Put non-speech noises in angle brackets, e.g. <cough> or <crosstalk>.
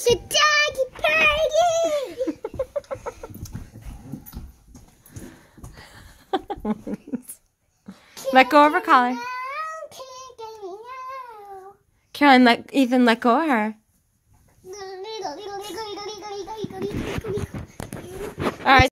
It's a doggy party! <laughs> let go of her collar. Caroline, let Ethan let go of her. All right.